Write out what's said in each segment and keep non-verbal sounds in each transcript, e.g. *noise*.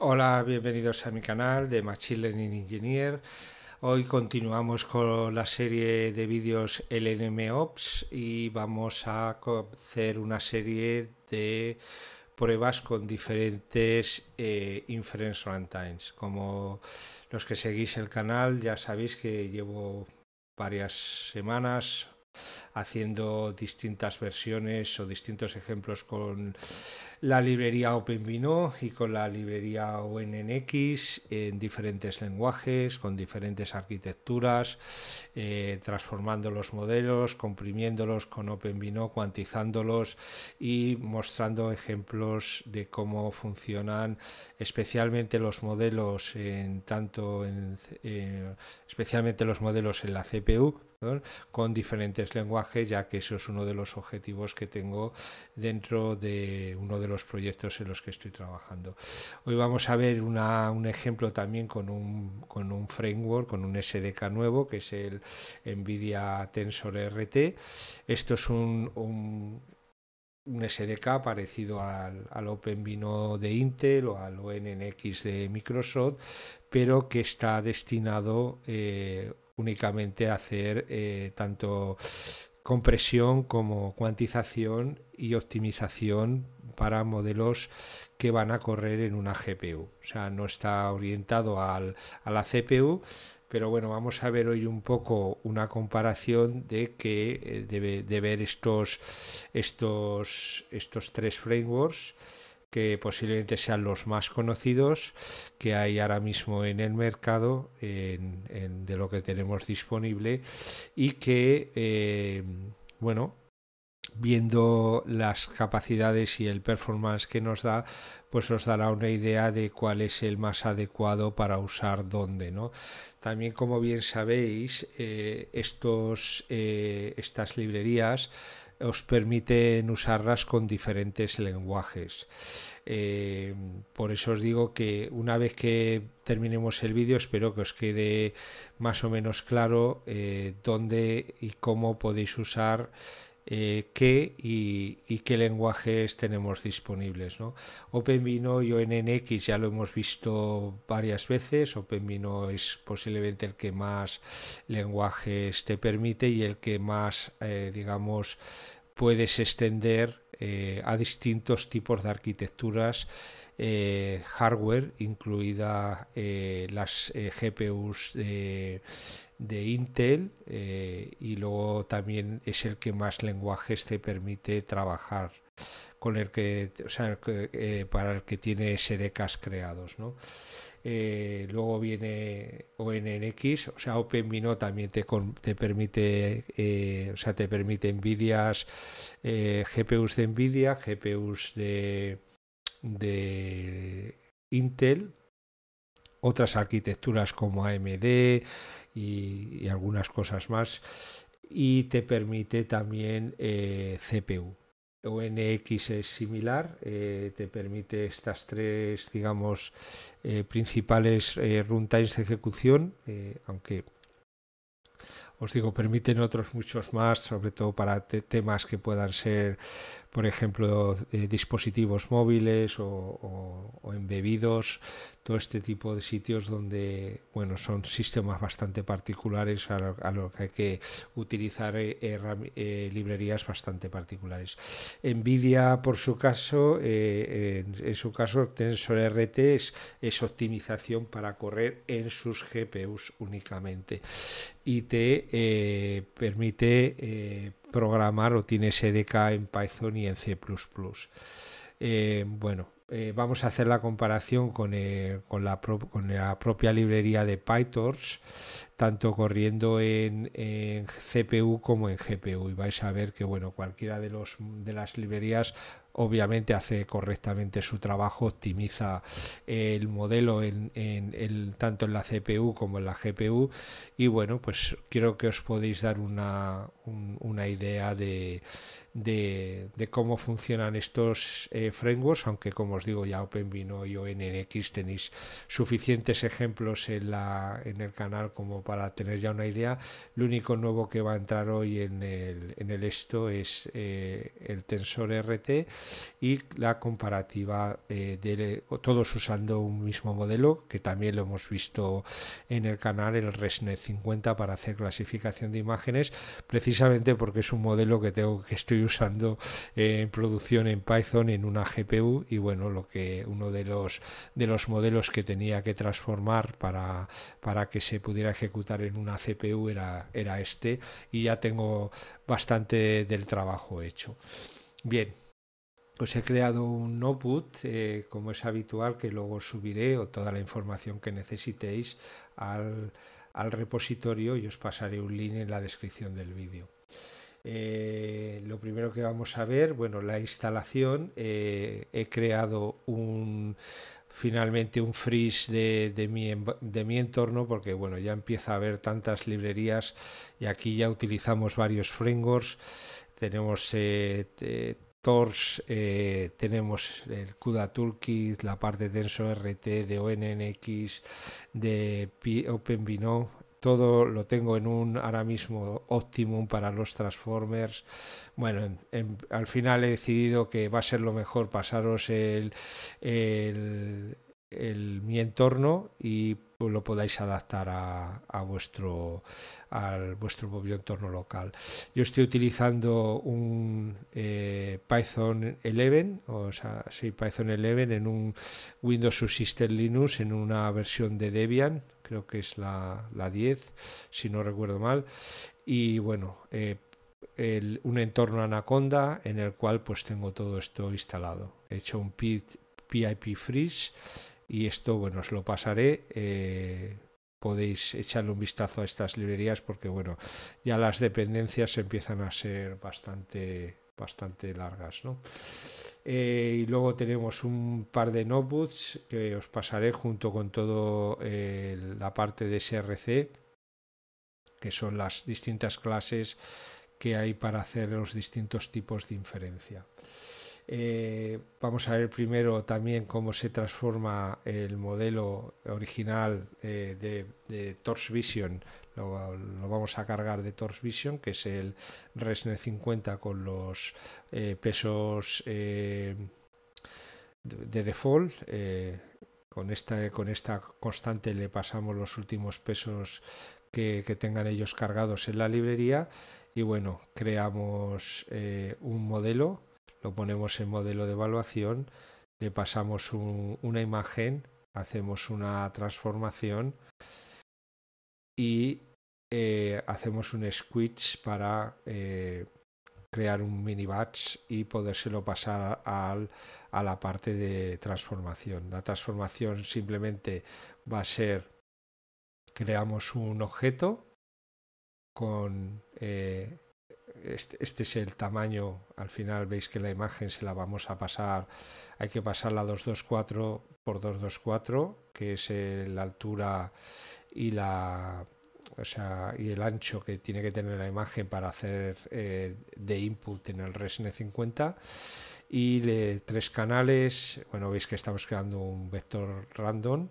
Hola, bienvenidos a mi canal de Machine Learning Engineer. Hoy continuamos con la serie de vídeos LNMOps y vamos a hacer una serie de pruebas con diferentes eh, inference runtimes. Como los que seguís el canal ya sabéis que llevo varias semanas haciendo distintas versiones o distintos ejemplos con la librería OpenVino y con la librería ONNX en diferentes lenguajes, con diferentes arquitecturas, eh, transformando los modelos, comprimiéndolos con OpenVino, cuantizándolos y mostrando ejemplos de cómo funcionan especialmente los modelos en tanto en, eh, especialmente los modelos en la CPU con diferentes lenguajes, ya que eso es uno de los objetivos que tengo dentro de uno de los proyectos en los que estoy trabajando. Hoy vamos a ver un ejemplo también con un, con un framework, con un SDK nuevo, que es el NVIDIA Tensor RT. Esto es un, un SDK parecido al, al OpenVINO de Intel o al ONNX de Microsoft, pero que está destinado eh, únicamente hacer eh, tanto compresión como cuantización y optimización para modelos que van a correr en una GPU. O sea, no está orientado al, a la CPU, pero bueno, vamos a ver hoy un poco una comparación de que eh, debe de ver estos, estos, estos tres frameworks que posiblemente sean los más conocidos que hay ahora mismo en el mercado de lo que tenemos disponible y que eh, bueno viendo las capacidades y el performance que nos da pues os dará una idea de cuál es el más adecuado para usar dónde no también como bien sabéis eh, estos eh, estas librerías os permiten usarlas con diferentes lenguajes. Eh, por eso os digo que una vez que terminemos el vídeo espero que os quede más o menos claro eh, dónde y cómo podéis usar eh, qué y, qué lenguajes tenemos disponibles. ¿no? OpenVino y ONNX ya lo hemos visto varias veces. OpenVino es posiblemente el que más lenguajes te permite y el que más, eh, digamos, puedes extender eh, a distintos tipos de arquitecturas hardware, incluida las GPUs de Intel eh, y luego también es el que más lenguajes te permite trabajar con el que, o sea, eh, para el que tiene SDKs creados, ¿no? Eh, luego viene ONNX, o sea, OpenVINO también te, te permite, o sea, te permite NVIDIAs, GPUs de NVIDIA, GPUs de, de Intel, otras arquitecturas como AMD, y, algunas cosas más y te permite también eh, CPU. ONX es similar, eh, te permite estas tres, digamos, eh, principales runtimes de ejecución, aunque os digo, permiten otros muchos más, sobre todo para temas que puedan ser, por ejemplo, dispositivos móviles o, o embebidos, todo este tipo de sitios donde bueno son sistemas bastante particulares a lo, que hay que utilizar eh, eh, librerías bastante particulares. Nvidia por su caso eh, en, su caso TensorRT es, es optimización para correr en sus GPUs únicamente. Y te permite programar o tiene SDK en Python y en C++. bueno, eh, vamos a hacer la comparación con, eh, con, la con, la propia librería de PyTorch, tanto corriendo en, en, CPU como en GPU. Y vais a ver que bueno, cualquiera de, los, de las librerías obviamente hace correctamente su trabajo, optimiza el modelo en, en tanto en la CPU como en la GPU. Y bueno, pues creo que os podéis dar una, una idea de de, cómo funcionan estos eh, frameworks, aunque como os digo ya OpenVino y ONNX tenéis suficientes ejemplos en, la, en el canal como para tener ya una idea. Lo único nuevo que va a entrar hoy en el, en el esto es eh, el tensor RT y la comparativa eh, de todos usando un mismo modelo que también lo hemos visto en el canal, el ResNet 50 para hacer clasificación de imágenes, precisamente porque es un modelo que tengo que estoy usando en producción en Python en una GPU y bueno, lo que uno de los de los modelos que tenía que transformar para, para que se pudiera ejecutar en una CPU era, era este y ya tengo bastante del trabajo hecho. Bien, os he creado un notebook, eh, como es habitual, que luego subiré o toda la información que necesitéis al, al repositorio y os pasaré un link en la descripción del vídeo. Eh, lo primero que vamos a ver, bueno, la instalación. Eh, he creado un finalmente un freeze de, mi, de mi entorno porque bueno ya empieza a haber tantas librerías y aquí ya utilizamos varios frameworks tenemos eh, Tors tenemos el CUDA Toolkit la parte de TensorRT de ONNX de OpenVino todo lo tengo en un ahora mismo optimum para los Transformers. Bueno, al final he decidido que va a ser lo mejor pasaros el, mi entorno y lo podáis adaptar a, vuestro al vuestro propio entorno local. Yo estoy utilizando un eh, Python 11, o sea, sí, Python 11 en un Windows Subsystem Linux en una versión de Debian creo que es la, la 10, si no recuerdo mal. Y bueno, eh, un entorno Anaconda en el cual pues tengo todo esto instalado. He hecho un PIP freeze y esto, bueno, os lo pasaré. Eh, podéis echarle un vistazo a estas librerías porque, bueno, ya las dependencias empiezan a ser bastante, bastante largas, ¿no? Eh, y luego tenemos un par de notebooks que os pasaré junto con todo eh, la parte de SRC, que son las distintas clases que hay para hacer los distintos tipos de inferencia. Eh, vamos a ver primero también cómo se transforma el modelo original eh, de, de Vision. Lo, vamos a cargar de Torch Vision, que es el ResNet 50 con los eh, pesos de, default. con, esta, con esta constante le pasamos los últimos pesos que tengan ellos cargados en la librería y bueno, creamos un modelo lo ponemos en modelo de evaluación, le pasamos una imagen, hacemos una transformación y eh, hacemos un switch para eh, crear un mini batch y podérselo pasar al, a la parte de transformación. La transformación simplemente va a ser, creamos un objeto con eh, este, este, es el tamaño, al final veis que la imagen se la vamos a pasar, hay que pasarla 224 por 224, que es la altura y la o sea, y el ancho que tiene que tener la imagen para hacer eh, de input en el ResNet 50 y tres canales, bueno, veis que estamos creando un vector random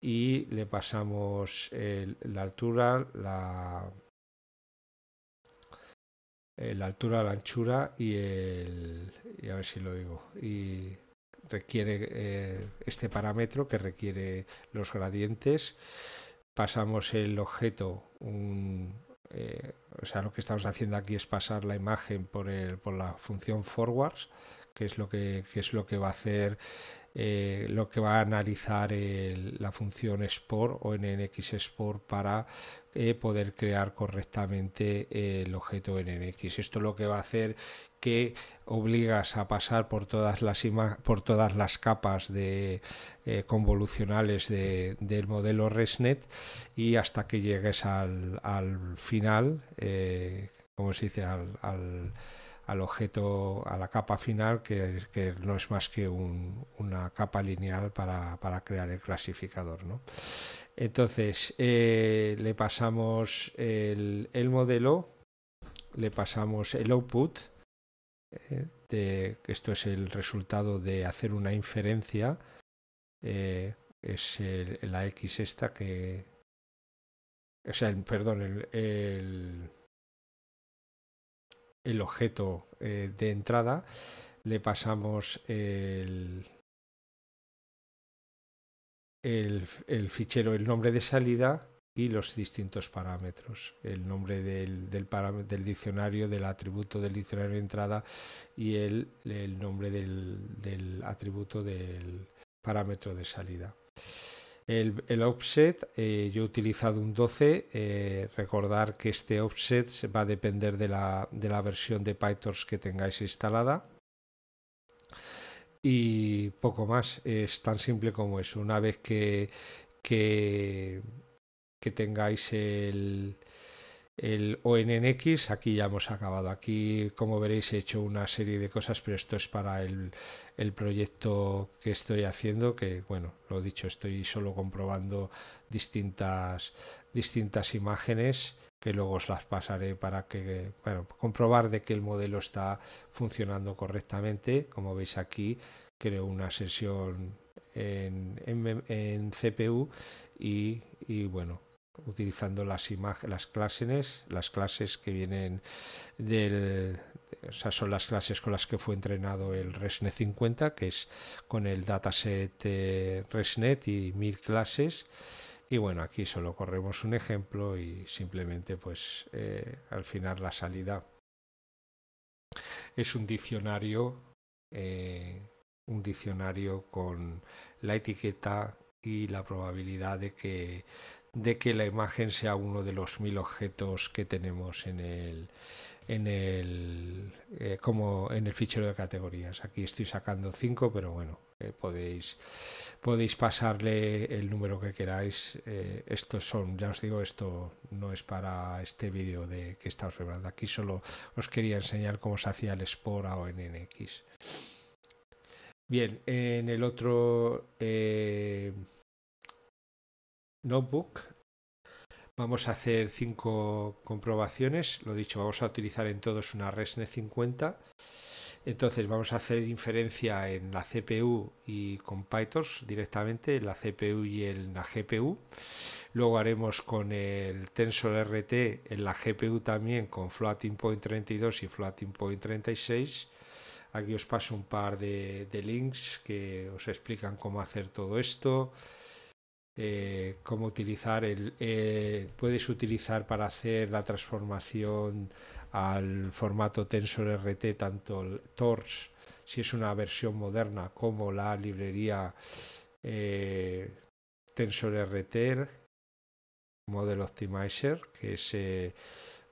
y le pasamos la altura, la, eh, la altura, la anchura y el y a ver si lo digo y requiere eh, este parámetro que requiere los gradientes. Pasamos el objeto eh, o sea lo que estamos haciendo aquí es pasar la imagen por el por la función forwards que es lo que, que es lo que va a hacer eh, lo que va a analizar la función export o NNX export para eh, poder crear correctamente el objeto NNX. Esto lo que va a hacer que obligas a pasar por todas las por todas las capas de eh, convolucionales del modelo ResNet y hasta que llegues al, al final, como se dice, al al objeto, a la capa final, que, no es más que una capa lineal para, crear el clasificador. ¿no? Entonces, eh, le pasamos el, modelo, le pasamos el output eh, esto es el resultado de hacer una inferencia, eh, es la X esta que, o sea, el, perdón, el, el, objeto eh, de entrada, le pasamos el, el, el, fichero, el nombre de salida y los distintos parámetros, el nombre del, del, del diccionario, del atributo del diccionario de entrada y el, el nombre del, del, atributo del parámetro de salida. El, el offset, eh, yo he utilizado un 12, eh, recordar que este offset va a depender de la, de la versión de PyTorch que tengáis instalada y poco más, es tan simple como eso. Una vez que, que que tengáis el, el ONNX, aquí ya hemos acabado. Aquí, como veréis, he hecho una serie de cosas, pero esto es para el, el proyecto que estoy haciendo, que bueno, lo dicho, estoy solo comprobando distintas, distintas imágenes que luego os las pasaré para que, bueno, comprobar de que el modelo está funcionando correctamente. Como veis aquí, creo una sesión en, en, en CPU y, y bueno, utilizando las las clases, las clases que vienen del o sea, son las clases con las que fue entrenado el ResNet 50, que es con el dataset eh, ResNet y mil clases. Y bueno, aquí solo corremos un ejemplo y simplemente pues eh, al final la salida es un diccionario, eh, un diccionario con la etiqueta y la probabilidad de que de que la imagen sea uno de los mil objetos que tenemos en el en el eh, como en el fichero de categorías. Aquí estoy sacando cinco pero bueno eh, podéis podéis pasarle el número que queráis. Eh, estos son ya os digo esto no es para este vídeo de que estamos preparando aquí solo os quería enseñar cómo se hacía el export a ONNX bien en el otro notebook. Vamos a hacer cinco comprobaciones. Lo dicho, vamos a utilizar en todos una ResNet 50. Entonces vamos a hacer inferencia en la CPU y con PyTorch directamente, en la CPU y en la GPU. Luego haremos con el Tensor RT en la GPU también con Floating Point 32 y Floating Point 36. Aquí os paso un par de, de links que os explican cómo hacer todo esto. Eh, cómo utilizar el eh, puedes utilizar para hacer la transformación al formato tensor RT tanto el Torch si es una versión moderna como la librería eh, tensor RT Model Optimizer que es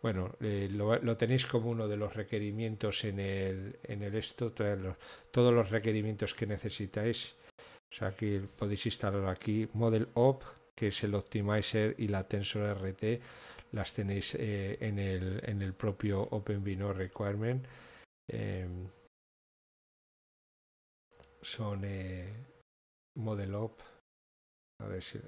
bueno, lo, tenéis como uno de los requerimientos en el, en el esto, todos los requerimientos que necesitáis o aquí podéis instalar aquí Model Op, que es el Optimizer y la Tensor RT, las tenéis eh, en, el, en el propio OpenVINO Requirement. Eh, son eh, Model Op. A ver si.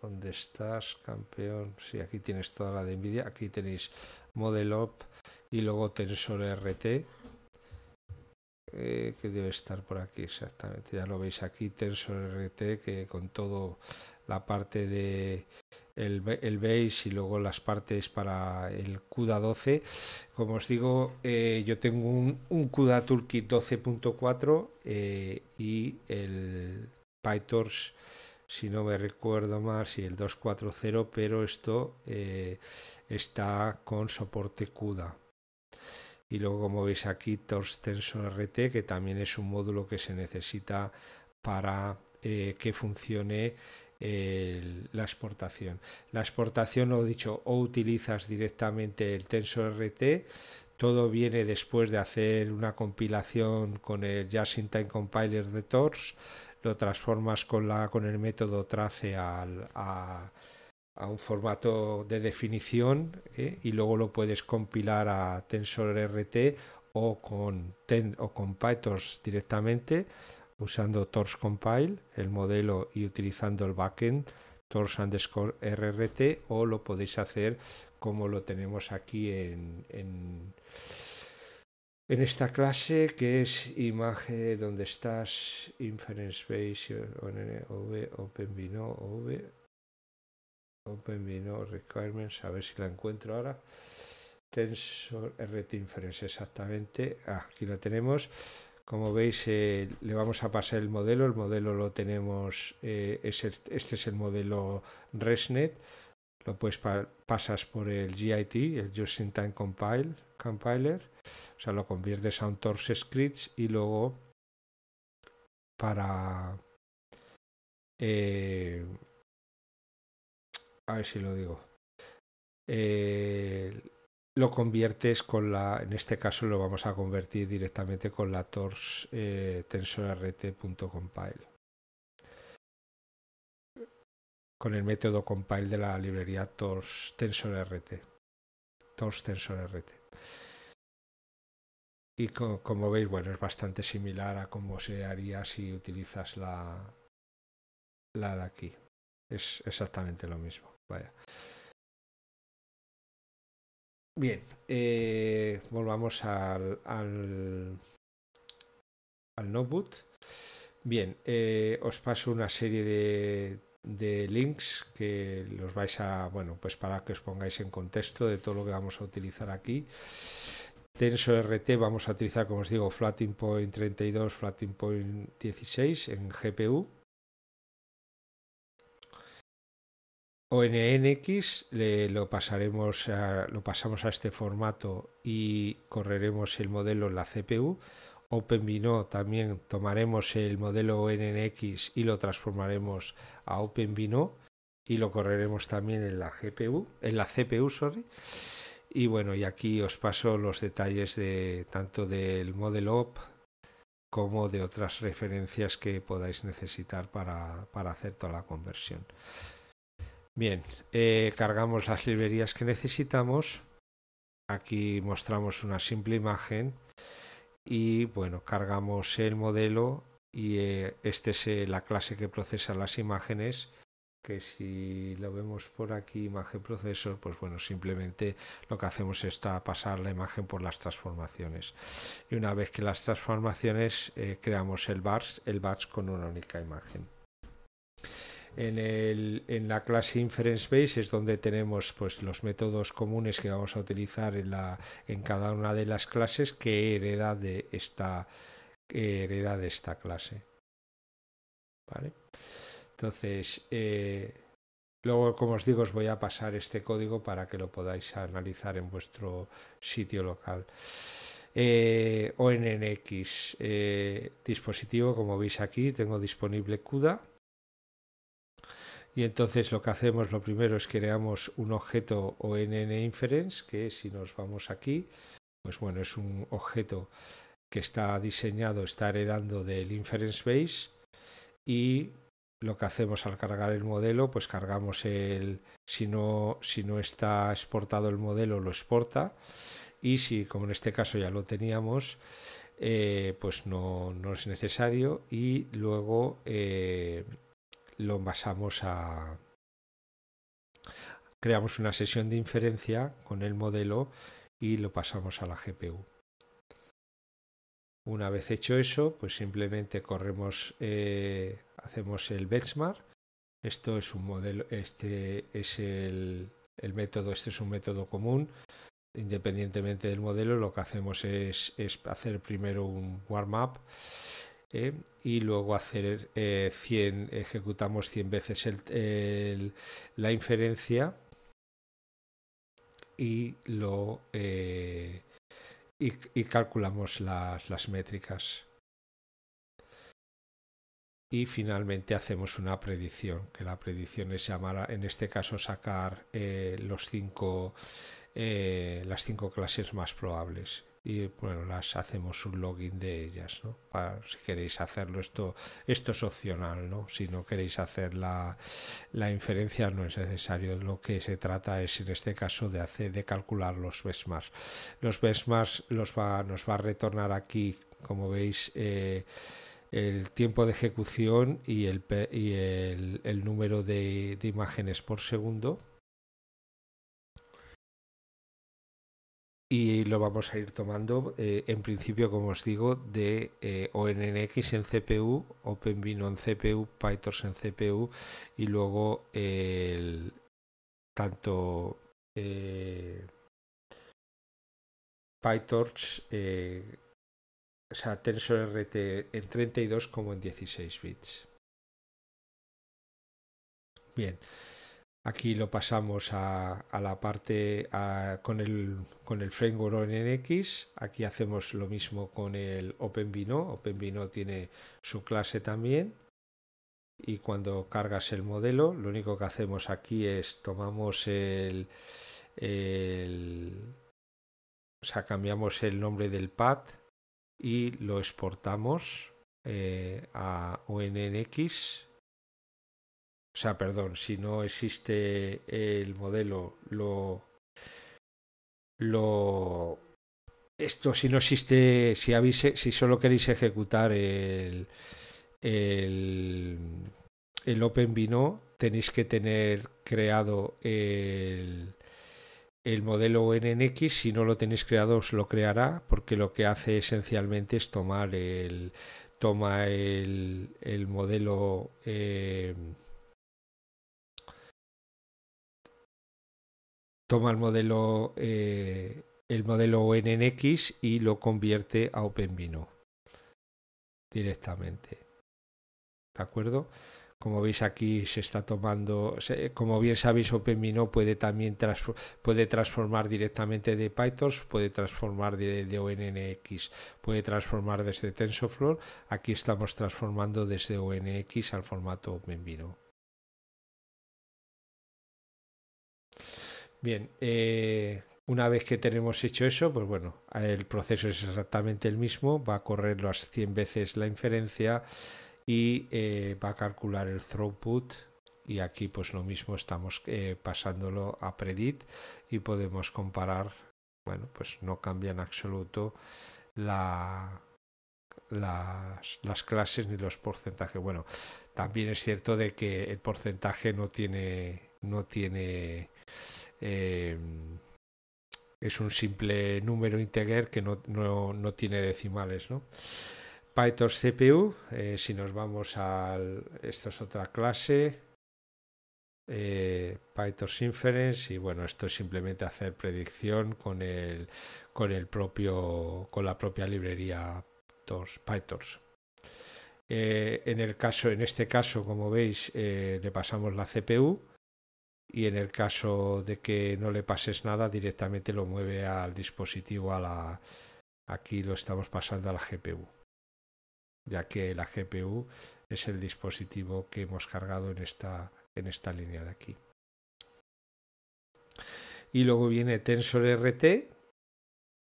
¿Dónde estás, campeón? Sí, aquí tienes toda la de Nvidia. Aquí tenéis Model Op y luego tensor RT eh, que debe estar por aquí exactamente. Ya lo veis aquí tensor RT que con todo la parte de el, base y luego las partes para el CUDA 12 como os digo eh, yo tengo un, un CUDA Toolkit 12.4 eh, y el PyTorch si no me recuerdo más, y el 240, pero esto eh, está con soporte CUDA y luego como veis aquí Torch Tensor RT que también es un módulo que se necesita para eh, que funcione la exportación. La exportación, lo dicho, o utilizas directamente el Tensor RT, todo viene después de hacer una compilación con el Just in Time Compiler de Torch, lo transformas con, la, con el método trace al, a, a un formato de definición ¿eh? y luego lo puedes compilar a TensorRT o con, o con PyTorch directamente usando Torch Compile, el modelo y utilizando el backend tors underscore rrt o lo podéis hacer como lo tenemos aquí en, en, en esta clase que es imagen donde estás inference base OpenVino OV OpenVino requirements a ver si la encuentro ahora tensor rt inference exactamente ah, aquí la tenemos como veis, eh, le vamos a pasar el modelo. El modelo lo tenemos, eh, es este es el modelo ResNet. Lo puedes pasas por el GIT, el Just in Time Compile, Compiler. O sea, lo conviertes a un Torse Scripts y luego para... Eh, a ver si lo digo. Eh, lo conviertes con la, en este caso lo vamos a convertir directamente con la tors eh, tensorrt.compile. Con el método compile de la librería tors tensorrt. Tors tensorrt. Y como veis, bueno, es bastante similar a cómo se haría si utilizas la, la de aquí. Es exactamente lo mismo. Vaya. Bien, eh, volvamos al, al, al notebook. Bien, eh, os paso una serie de, de, links que los vais a, bueno, pues para que os pongáis en contexto de todo lo que vamos a utilizar aquí. TensorRT vamos a utilizar, como os digo, Floating Point 32, Floating Point 16 en GPU. ONNX le, lo pasaremos lo pasamos a este formato y correremos el modelo en la CPU. OpenVINO también tomaremos el modelo ONNX y lo transformaremos a OpenVINO y lo correremos también en la GPU, en la CPU, sorry. Y bueno, y aquí os paso los detalles de tanto del modelo OP como de otras referencias que podáis necesitar para, para hacer toda la conversión. Bien, eh, cargamos las librerías que necesitamos. Aquí mostramos una simple imagen y bueno, cargamos el modelo y eh, este es eh, la clase que procesa las imágenes que si lo vemos por aquí imagen procesor pues bueno simplemente lo que hacemos es pasar la imagen por las transformaciones y una vez que las transformaciones creamos el batch el batch con una única imagen en, el, en la clase Inference Base es donde tenemos pues, los métodos comunes que vamos a utilizar en, la, en cada una de las clases que hereda de esta, hereda de esta clase. ¿Vale? Entonces, eh, luego, como os digo, os voy a pasar este código para que lo podáis analizar en vuestro sitio local. Eh, ONNX eh, dispositivo, como veis aquí, tengo disponible CUDA y entonces lo que hacemos, lo primero es creamos un objeto ONN inference, que si nos vamos aquí, pues bueno, es un objeto que está diseñado, está heredando del inference base y lo que hacemos al cargar el modelo, pues cargamos el, si no, si no está exportado el modelo, lo exporta. Y si, como en este caso ya lo teníamos, eh, pues no, no, es necesario. Y luego eh, lo pasamos a... Creamos una sesión de inferencia con el modelo y lo pasamos a la GPU. Una vez hecho eso, pues simplemente corremos, eh, hacemos el benchmark. Esto es un modelo, este es el, el, método, este es un método común. Independientemente del modelo, lo que hacemos es, es hacer primero un warm-up ¿eh? y luego hacer 100, eh, ejecutamos 100 veces el, la inferencia y lo eh, y, calculamos las, las, métricas y finalmente hacemos una predicción que la predicción es llamar en este caso sacar los cinco las cinco clases más probables y bueno, las hacemos un login de ellas, ¿no? Para, si queréis hacerlo, esto, esto es opcional, ¿no? Si no queréis hacer la, la inferencia no es necesario. Lo que se trata es en este caso de hacer, de calcular los benchmarks. Los benchmarks los va, nos va a retornar aquí, como veis, eh, el tiempo de ejecución y el, y el, número de, imágenes por segundo. Y lo vamos a ir tomando, eh, en principio, como os digo, de eh, ONNX en CPU, OpenVINO en CPU, PyTorch en CPU y luego el, tanto eh, PyTorch o sea, TensorRT en 32 como en 16 bits. Bien, aquí lo pasamos a, la parte con, el, con el framework ONNX. Aquí hacemos lo mismo con el OpenVINO. OpenVINO tiene su clase también. Y cuando cargas el modelo, lo único que hacemos aquí es tomamos el, o sea, cambiamos el nombre del pad y lo exportamos eh, a ONNX. O sea, perdón, si no existe el modelo, lo, lo esto si no existe, si avise, si solo queréis ejecutar el, el, el OpenVINO, tenéis que tener creado el, el modelo ONNX, si no lo tenéis creado, os lo creará, porque lo que hace esencialmente es tomar el, toma el, el modelo eh, toma el modelo eh, el modelo ONNX y lo convierte a OpenVINO directamente. ¿De acuerdo? Como veis aquí se está tomando, como bien sabéis, OpenMino puede también puede transformar directamente de PyTorch, puede transformar de, ONNX, puede transformar desde TensorFlow. Aquí estamos transformando desde ONNX al formato OpenMino. Bien, eh, una vez que tenemos hecho eso, pues bueno, el proceso es exactamente el mismo, va a correr las 100 veces la inferencia y eh, va a calcular el throughput y aquí pues lo mismo estamos eh, pasándolo a predit y podemos comparar. Bueno pues no cambia en absoluto la, las, las, clases ni los porcentajes. Bueno también es cierto de que el porcentaje no tiene no tiene eh, es un simple número integer que no, no, no tiene decimales ¿no? PyTorch CPU, eh, si nos vamos al... Esto es otra clase. Eh, PyTorch Inference y bueno, esto es simplemente hacer predicción con el, con el propio, con la propia librería PyTorch. Eh, en el caso, en este caso, como veis, le pasamos la CPU y en el caso de que no le pases nada, directamente lo mueve al dispositivo a la. Aquí lo estamos pasando a la GPU ya que la GPU es el dispositivo que hemos cargado en esta, en esta línea de aquí. Y luego viene TensorRT,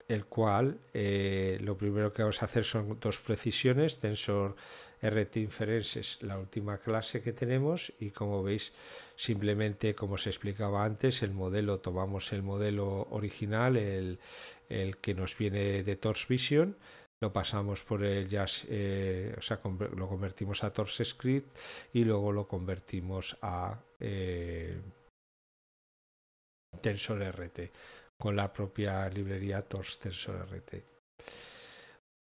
el cual eh, lo primero que vamos a hacer son dos precisiones. Tensor RT Inference la última clase que tenemos y como veis simplemente como se explicaba antes el modelo tomamos el modelo original el, el que nos viene de Torch Vision lo pasamos por el Jazz, eh, o sea, lo convertimos a Script y luego lo convertimos a eh, TensorRT con la propia librería Tors TensorRT.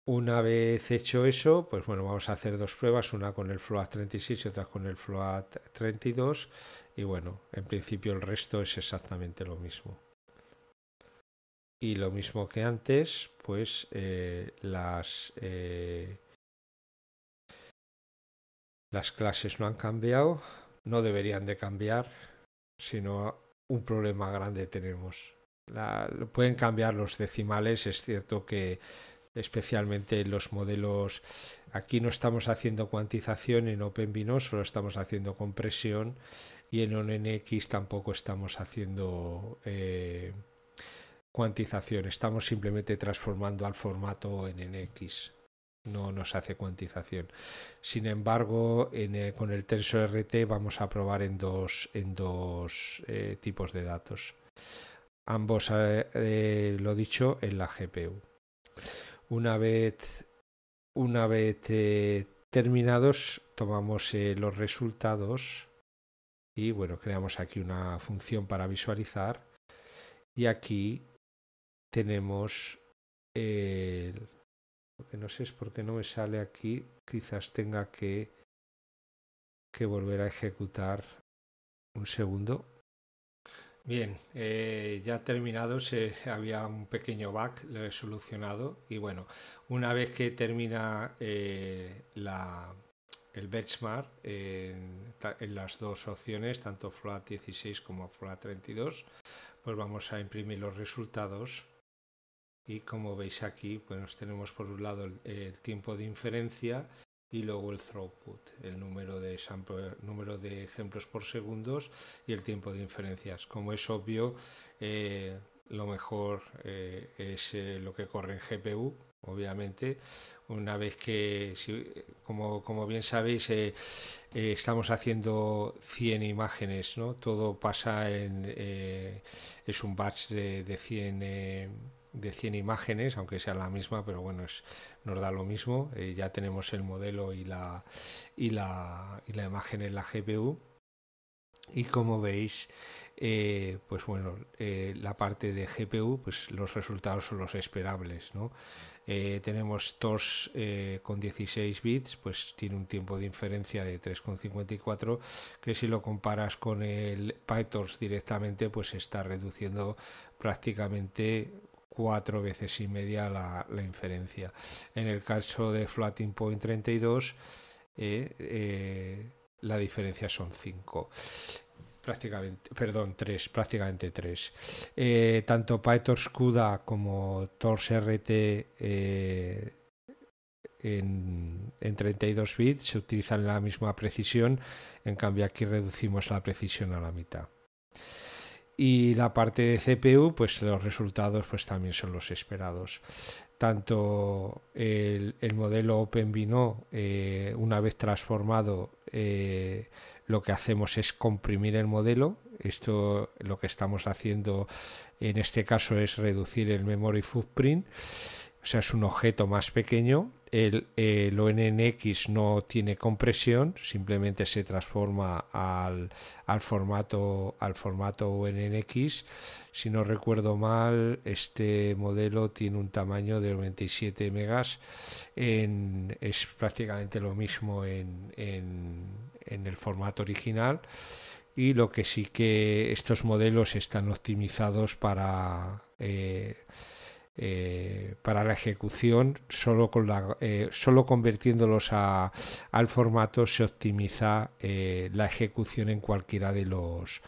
Una vez hecho eso, pues bueno, vamos a hacer dos pruebas, una con el Float 36 y otra con el Float 32 y bueno, en principio el resto es exactamente lo mismo. Y lo mismo que antes pues eh, las eh, las clases no han cambiado no deberían de cambiar sino un problema grande tenemos. Pueden cambiar los decimales es cierto que especialmente los modelos aquí no estamos haciendo cuantización en OpenVINO solo estamos haciendo compresión y en ONNX tampoco estamos haciendo eh, cuantización, estamos simplemente transformando al formato en NX, no nos hace cuantización. Sin embargo, con el TensorRT vamos a probar en dos, en dos eh, tipos de datos. Ambos, eh, eh, lo dicho, en la GPU. Una vez, una vez terminados tomamos eh, los resultados y bueno, creamos aquí una función para visualizar y aquí tenemos el... Que no sé es por qué no me sale aquí, quizás tenga que, que volver a ejecutar un segundo. Bien, eh, ya terminado, se, había un pequeño bug, lo he solucionado y bueno, una vez que termina eh, la, el benchmark en, las dos opciones, tanto FLOAT 16 como FLOAT 32, pues vamos a imprimir los resultados y como veis aquí pues tenemos por un lado el tiempo de inferencia y luego el throughput, el número de, sample, número de ejemplos por segundos y el tiempo de inferencias. Como es obvio, eh, lo mejor eh, es eh, lo que corre en GPU, obviamente. Una vez que, como, como, bien sabéis, estamos haciendo 100 imágenes, ¿no? Todo pasa en... Es un batch de, de 100 de 100 imágenes, aunque sea la misma, pero bueno, nos da lo mismo. Eh, ya tenemos el modelo y la, y, la, y la imagen en la GPU. Y como veis, eh, pues bueno, eh, la parte de GPU, pues los resultados son los esperables, ¿no? Tenemos TORS eh, con 16 bits, pues tiene un tiempo de inferencia de 3,54, que si lo comparas con el PyTorch directamente, pues está reduciendo prácticamente cuatro veces y media la, la, inferencia. En el caso de Floating Point 32, eh, eh, la diferencia son 5 prácticamente, perdón, 3, prácticamente 3. Eh, tanto PyTorch CUDA como Torch RT eh, en, en, 32 bits se utilizan la misma precisión, en cambio aquí reducimos la precisión a la mitad y la parte de CPU pues los resultados pues también son los esperados. Tanto el, el modelo OpenVINO eh, una vez transformado eh, lo que hacemos es comprimir el modelo. Esto lo que estamos haciendo en este caso es reducir el memory footprint. O sea es un objeto más pequeño el, el, ONNX no tiene compresión, simplemente se transforma al, al, formato, al formato ONNX. Si no recuerdo mal, este modelo tiene un tamaño de 97 megas. En, es prácticamente lo mismo en, en, el formato original. Y lo que sí que estos modelos están optimizados para... Eh, eh, para la ejecución, solo, con la, eh, solo convirtiéndolos a, al formato se optimiza eh, la ejecución en cualquiera de los,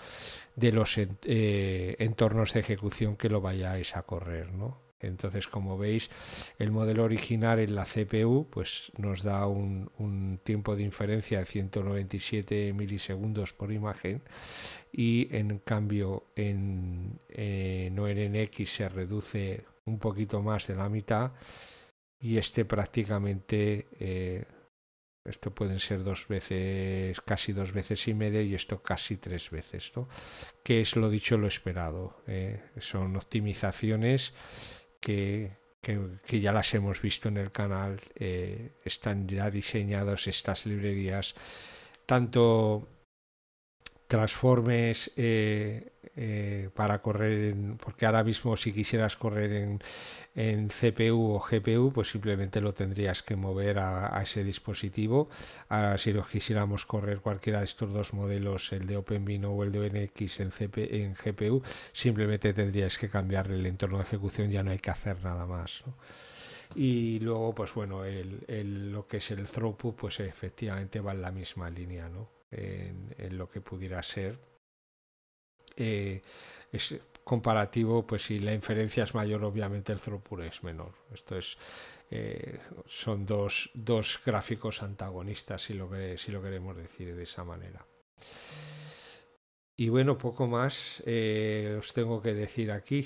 de los eh, entornos de ejecución que lo vayáis a correr. ¿no? Entonces, como veis, el modelo original en la CPU pues, nos da un, un tiempo de inferencia de 197 milisegundos por imagen y en cambio en, en se reduce un poquito más de la mitad y este prácticamente eh, esto pueden ser dos veces casi dos veces y media y esto casi tres veces ¿no? que es lo dicho lo esperado eh, son optimizaciones que, que, ya las hemos visto en el canal eh, están ya diseñadas estas librerías tanto transformes eh, para correr en, porque ahora mismo si quisieras correr en, en, CPU o GPU pues simplemente lo tendrías que mover a, ese dispositivo ahora si lo quisiéramos correr cualquiera de estos dos modelos el de OpenVINO o el de ONX en, CP, en GPU simplemente tendrías que cambiarle el entorno de ejecución ya no hay que hacer nada más y luego pues bueno el, lo que es el throughput pues efectivamente va en la misma línea no en lo que pudiera ser. Eh, es comparativo, pues si la inferencia es mayor, obviamente el throughput es menor. Esto es eh, son dos, dos, gráficos antagonistas, si lo, si lo queremos decir de esa manera. Y bueno, poco más eh, os tengo que decir aquí.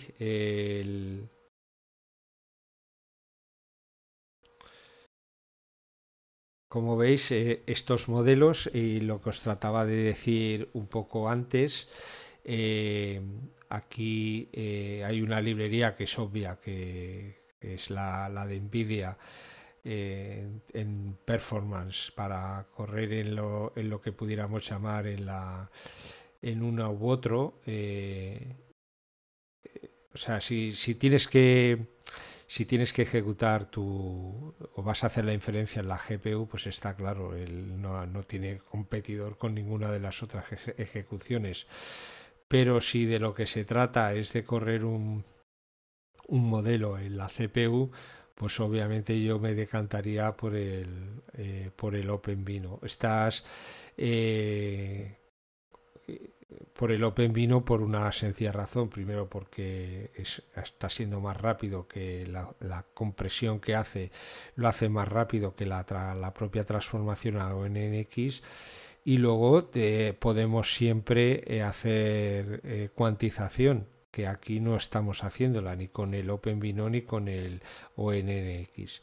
Como veis, estos modelos, y lo que os trataba de decir un poco antes, eh, aquí eh, hay una librería que es obvia, que, es la, de NVIDIA, en performance para correr en lo, en lo que pudiéramos llamar en la en uno u otro o sea si, si tienes que si tienes que ejecutar tu o vas a hacer la inferencia en la GPU, pues está claro, él no, no tiene competidor con ninguna de las otras ejecuciones. Pero si de lo que se trata es de correr un, un modelo en la CPU, pues obviamente yo me decantaría por el, eh, por el OpenVINO. Estás eh, por el OpenVINO por una sencilla razón. Primero porque está siendo más rápido que la, compresión que hace, lo hace más rápido que la, la propia transformación a ONNX. Y luego podemos siempre eh, hacer eh, cuantización, que aquí no estamos haciéndola ni con el OpenVINO ni con el ONNX.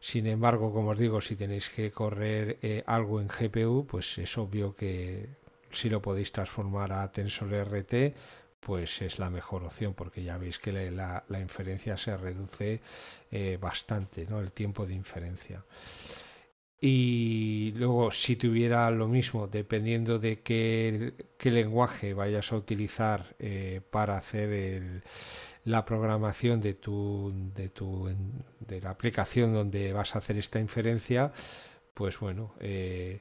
Sin embargo, como os digo, si tenéis que correr eh, algo en GPU, pues es obvio que si lo podéis transformar a TensorRT, pues es la mejor opción porque ya veis que la, inferencia se reduce bastante, ¿no? el tiempo de inferencia. Y luego, si tuviera lo mismo, dependiendo de qué, lenguaje vayas a utilizar eh, para hacer la programación de tu, de tu de la aplicación donde vas a hacer esta inferencia, pues bueno, eh,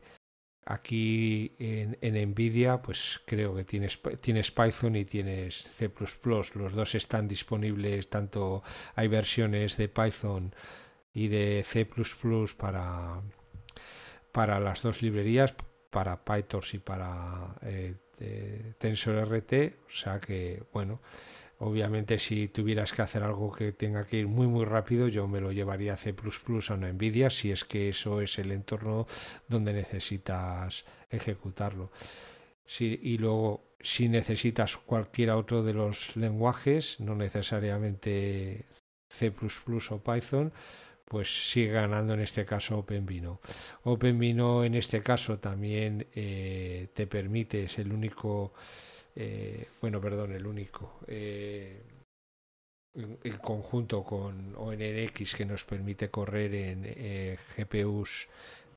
Aquí en, Nvidia, pues creo que tienes, tienes Python y tienes C++. Los dos están disponibles, tanto hay versiones de Python y de C++ para, para las dos librerías, para PyTorch y para eh, TensorRT. O sea que, bueno, Obviamente si tuvieras que hacer algo que tenga que ir muy muy rápido, yo me lo llevaría a C++ a una Nvidia si es que eso es el entorno donde necesitas ejecutarlo. y luego si necesitas cualquier otro de los lenguajes, no necesariamente C++ o Python, pues sigue ganando en este caso OpenVINO. OpenVINO en este caso también eh, te permite, es el único eh, bueno, perdón, el único, eh, el conjunto con ONNX que nos permite correr en eh, GPUs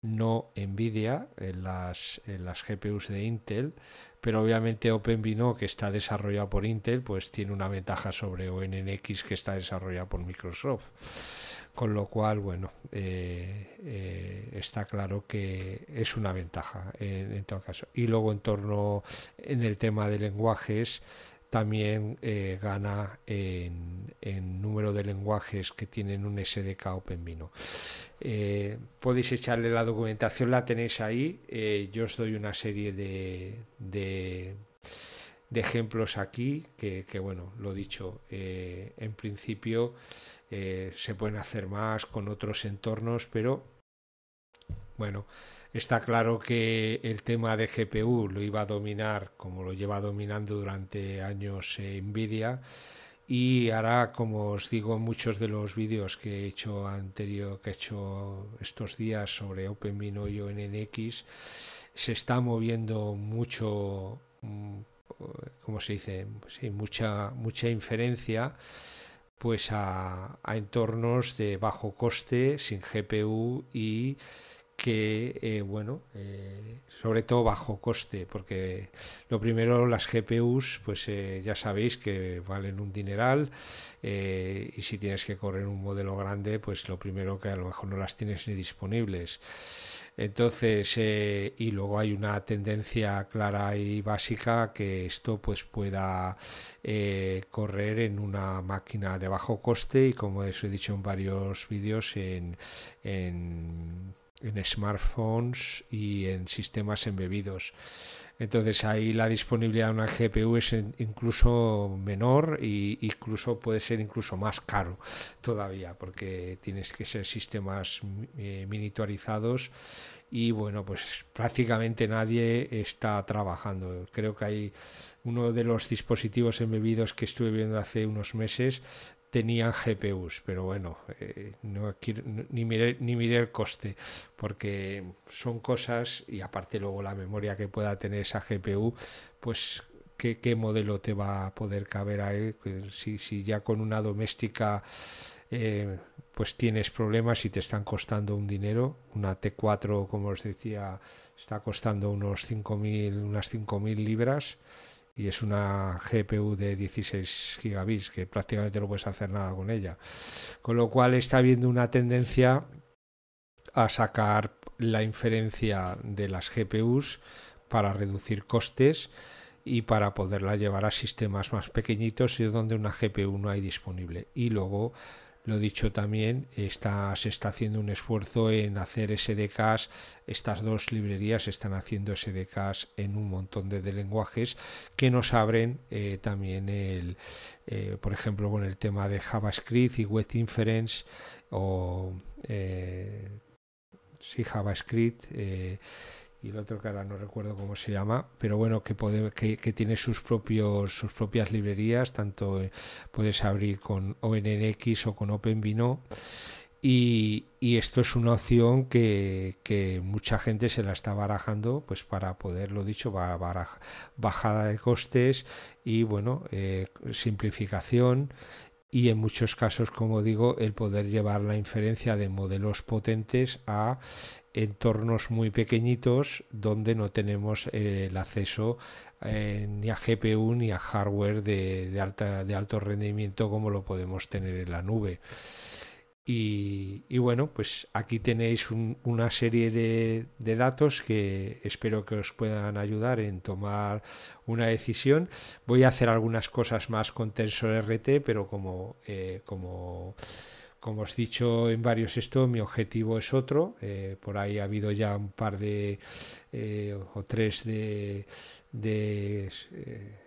no NVIDIA, en las, en las GPUs de Intel, pero obviamente OpenVINO, que está desarrollado por Intel, pues tiene una ventaja sobre ONNX que está desarrollado por Microsoft con lo cual, bueno, eh, eh, está claro que es una ventaja en, todo caso. Y luego en torno, en el tema de lenguajes, también eh, gana en, número de lenguajes que tienen un SDK OpenVINO. podéis echarle la documentación, la tenéis ahí. yo os doy una serie de, de, ejemplos aquí que, que, bueno, lo dicho, en principio eh, se pueden hacer más con otros entornos, pero bueno, está claro que el tema de GPU lo iba a dominar como lo lleva dominando durante años Nvidia. Y ahora como os digo en muchos de los vídeos que he hecho anterior que he hecho estos días sobre OpenVINO y ONNX se está moviendo mucho mm, como se dice sí, mucha mucha inferencia pues a, entornos de bajo coste, sin GPU y que, eh, bueno, eh, sobre todo bajo coste, porque lo primero, las GPUs, pues eh, ya sabéis que valen un dineral y si tienes que correr un modelo grande, pues lo primero que a lo mejor no las tienes ni disponibles. Entonces, eh, y luego hay una tendencia clara y básica que esto pues pueda eh, correr en una máquina de bajo coste y como os he dicho en varios vídeos en, en, en smartphones y en sistemas embebidos. Entonces ahí la disponibilidad de una GPU es incluso menor e incluso puede ser incluso más caro todavía porque tienes que ser sistemas eh, miniaturizados y bueno pues prácticamente nadie está trabajando. Creo que hay uno de los dispositivos embebidos que estuve viendo hace unos meses tenían GPUs, pero bueno, eh, no ni, miré, ni miré el coste, porque son cosas, y aparte luego la memoria que pueda tener esa GPU, pues qué, qué modelo te va a poder caber a él, si, si ya con una doméstica eh, pues tienes problemas y te están costando un dinero. Una T4, como os decía, está costando unos 5.000, unas 5.000 libras y es una GPU de 16 gigabits que prácticamente no puedes hacer nada con ella. Con lo cual está habiendo una tendencia a sacar la inferencia de las GPUs para reducir costes y para poderla llevar a sistemas más pequeñitos y donde una GPU no hay disponible. Y luego lo dicho también, está, se está haciendo un esfuerzo en hacer SDKs. Estas dos librerías están haciendo SDKs en un montón de, lenguajes que nos abren eh, también el, eh, por ejemplo, con el tema de JavaScript y Web Inference o eh, sí, JavaScript y el otro que ahora no recuerdo cómo se llama, pero bueno, que, puede, que, tiene sus, propios, sus propias librerías, tanto eh, puedes abrir con ONNX o con OpenVino. Y, y, esto es una opción que, que, mucha gente se la está barajando pues para poder, lo dicho, bajada de costes y bueno, eh, simplificación y en muchos casos, como digo, el poder llevar la inferencia de modelos potentes a entornos muy pequeñitos donde no tenemos eh, el acceso eh, ni a GPU ni a hardware de, alta, de alto rendimiento como lo podemos tener en la nube. Y, bueno, pues aquí tenéis una serie de, datos que espero que os puedan ayudar en tomar una decisión. Voy a hacer algunas cosas más con TensorRT, pero como, eh, como como os he dicho en varios esto, mi objetivo es otro. Eh, por ahí ha habido ya un par de eh, o tres de, eh,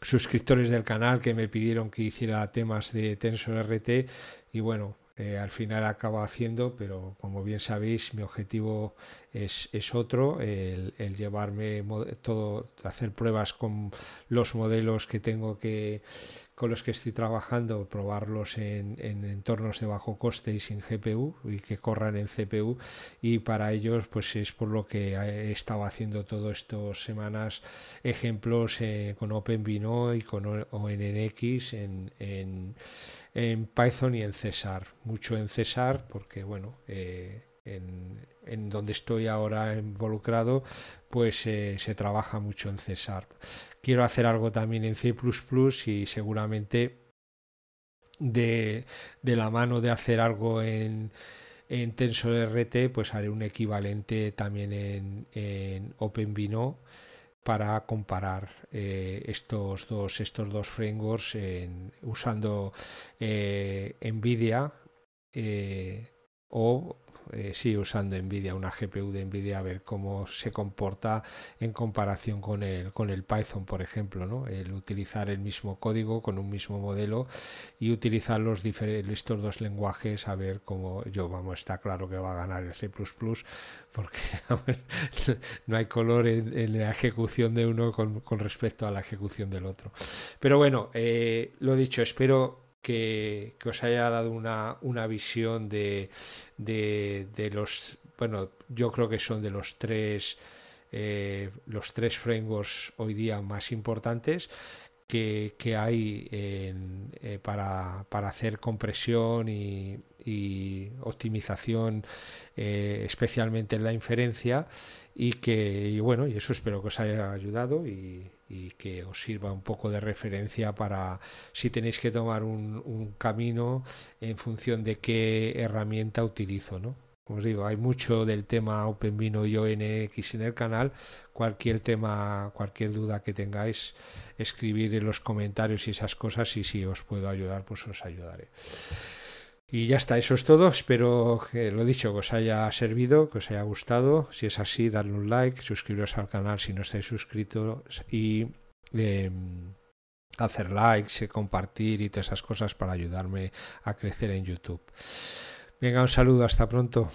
suscriptores del canal que me pidieron que hiciera temas de TensorRT y bueno, al final acaba haciendo, pero como bien sabéis, mi objetivo es, es otro, el, el, llevarme todo, hacer pruebas con los modelos que tengo que, con los que estoy trabajando, probarlos en, entornos de bajo coste y sin GPU y que corran en CPU y para ellos pues es por lo que he estado haciendo todas estas semanas ejemplos eh, con OpenVINO y con ONNX en, en, en, Python y en César, mucho en César porque bueno eh, en, donde estoy ahora involucrado, pues eh, se trabaja mucho en César. Quiero hacer algo también en C y seguramente de, de la mano de hacer algo en, en TensorRT, pues haré un equivalente también en, en OpenVINO para comparar eh, estos dos estos dos frameworks usando eh, NVIDIA o eh, sí usando Nvidia, una GPU de Nvidia, a ver cómo se comporta en comparación con el, con el Python, por ejemplo, ¿no? el utilizar el mismo código con un mismo modelo y utilizar los estos dos lenguajes, a ver cómo yo, vamos, está claro que va a ganar el C++, porque *laughs* no hay color en, la ejecución de uno con, con, respecto a la ejecución del otro. Pero bueno, eh, lo dicho, espero que, os haya dado una, una visión de, de, los, bueno, yo creo que son de los tres, eh, los tres frameworks hoy día más importantes que, que hay eh, para, para, hacer compresión y, optimización, eh, especialmente en la inferencia, y que, bueno, y eso espero que os haya ayudado y, y que os sirva un poco de referencia para si tenéis que tomar un, camino en función de qué herramienta utilizo, ¿no? Como os digo, hay mucho del tema OpenVino y ONX en el canal. Cualquier tema, cualquier duda que tengáis, escribir en los comentarios y esas cosas y si os puedo ayudar, pues os ayudaré. Y ya está, eso es todo. Espero que lo dicho, que os haya servido, que os haya gustado. Si es así, darle un like, suscribiros al canal si no estáis suscritos y em, hacer likes, compartir y todas esas cosas para ayudarme a crecer en YouTube. Venga, un saludo, hasta pronto.